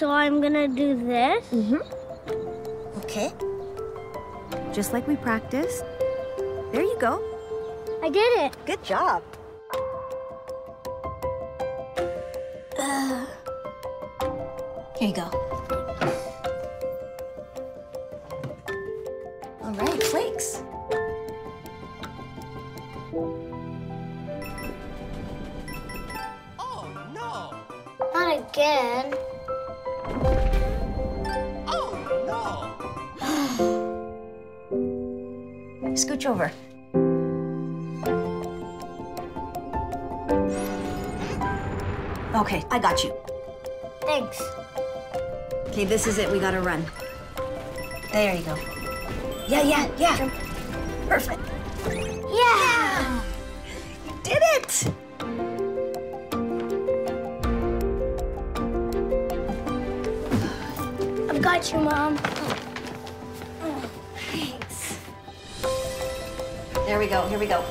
So I'm gonna do this. Mm-hmm. Okay. Just like we practiced. There you go. I did it. Good job. Uh, here you go. All right, flakes. Oh, no! Not again. Oh, no! Scooch over. Okay, I got you. Thanks. Okay, this is it. We gotta run. There you go. Yeah, yeah, yeah. Perfect. Got you, Mom. Thanks. There we go. Here we go.